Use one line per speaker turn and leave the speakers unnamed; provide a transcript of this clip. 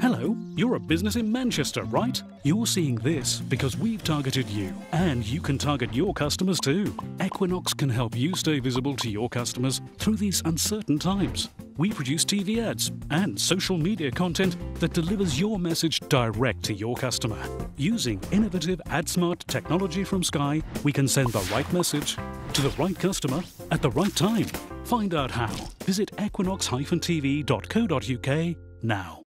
Hello, you're a business in Manchester, right? You're seeing this because we've targeted you, and you can target your customers too. Equinox can help you stay visible to your customers through these uncertain times. We produce TV ads and social media content that delivers your message direct to your customer. Using innovative AdSmart technology from Sky, we can send the right message to the right customer at the right time. Find out how. Visit equinox-tv.co.uk now.